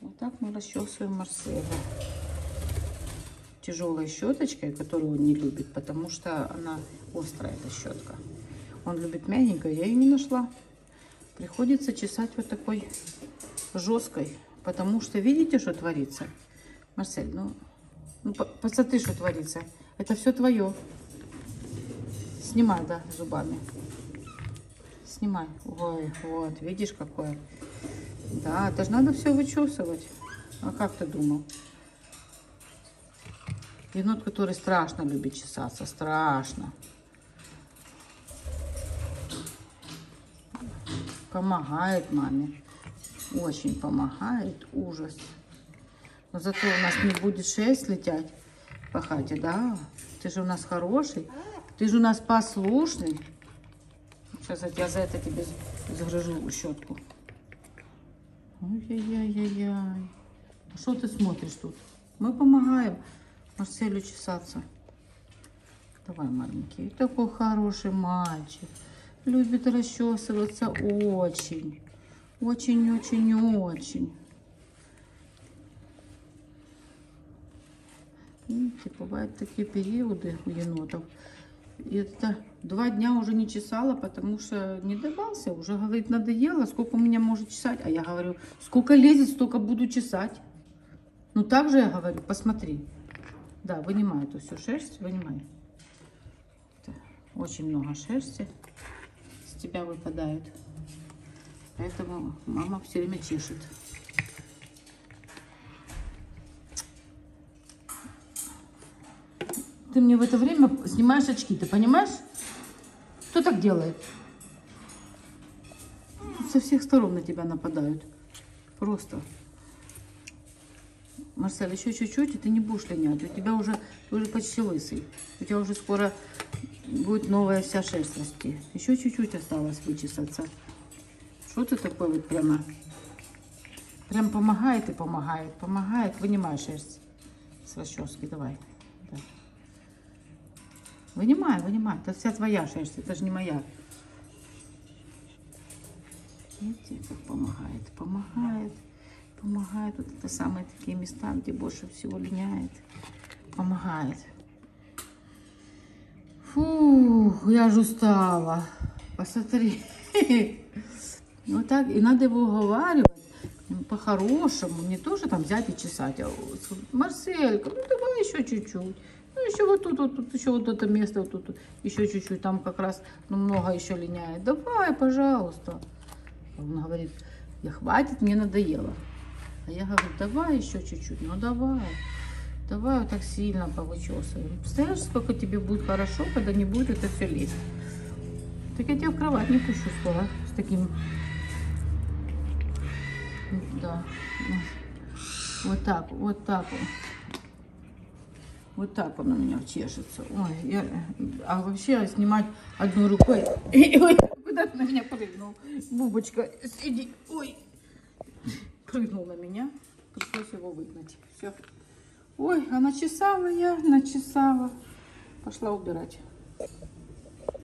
Вот так мы расчесываем Марселя. Тяжелой щеточкой, которую он не любит, потому что она острая, эта щетка. Он любит мягенькое, я ее не нашла. Приходится чесать вот такой жесткой, потому что видите, что творится? Марсель, ну, ну по- посмотри, что творится. Это все твое. Снимай, да, зубами. Снимай. Ой, вот, видишь, какое. Да, это же надо все вычесывать. А как ты думал? Енот, который страшно любит чесаться, страшно. Помогает маме. Очень помогает, ужас. Но зато у нас не будет шерсть летять по хате, да? Ты же у нас хороший, ты же у нас послушный. Сейчас я за это тебе загружу щетку. Ой-яй-яй-яй-яй. А что ты смотришь тут? Мы помогаем Марселю чесаться. Давай, маленький. Такой хороший мальчик. Любит расчесываться очень. Очень-очень-очень. Видите, бывают такие периоды у енотов. Это два дня уже не чесала, потому что не добался. Уже, говорит, надоело, сколько у меня может чесать. А я говорю, сколько лезет, столько буду чесать. Ну так же я говорю, посмотри. Да, вынимай эту всю шерсть, вынимай. Это Очень много шерсти с тебя выпадает. Поэтому мама все время чешет. Ты мне в это время снимаешь очки, ты понимаешь? Кто так делает? Со всех сторон на тебя нападают. Просто. Марсель, еще чуть-чуть, и ты не будешь линять. У тебя уже, уже почти лысый. У тебя уже скоро будет новая вся шерсть расти. Еще чуть-чуть осталось вычесаться. Что ты такой вот прямо? Прям помогает и помогает. Помогает. Вынимай шерсть с расчески. Давай. Да. Вынимай, вынимай. Это вся твоя шерсть. Это же не моя. Видите, как помогает. Помогает. Помогает. Вот это самые такие места, где больше всего линяет. Помогает. Фу, я же устала. Посмотри. Вот так. И надо его уговаривать ну, по-хорошему. Не то, что там взять и чесать. А Марселька, ну давай еще чуть-чуть. Еще вот тут, вот тут, еще вот это место, вот тут, еще чуть-чуть. Там как раз ну, много еще линяет. Давай, пожалуйста. Он говорит, да хватит, мне надоело. А я говорю, давай еще чуть-чуть, ну давай. Давай вот так сильно повычесываем. Представляешь, сколько тебе будет хорошо, когда не будет это все лезть. Так я тебя в кровать не пущу скоро с таким. Да. Вот так, вот так вот. Вот так он у меня чешется. Ой, я... А вообще снимать одной рукой... Ой, куда ты на меня прыгнул? Бубочка, сиди. Ой. Прыгнул на меня. Пришлось его выгнать. Все. Ой, а начесала я, начесала. Пошла убирать.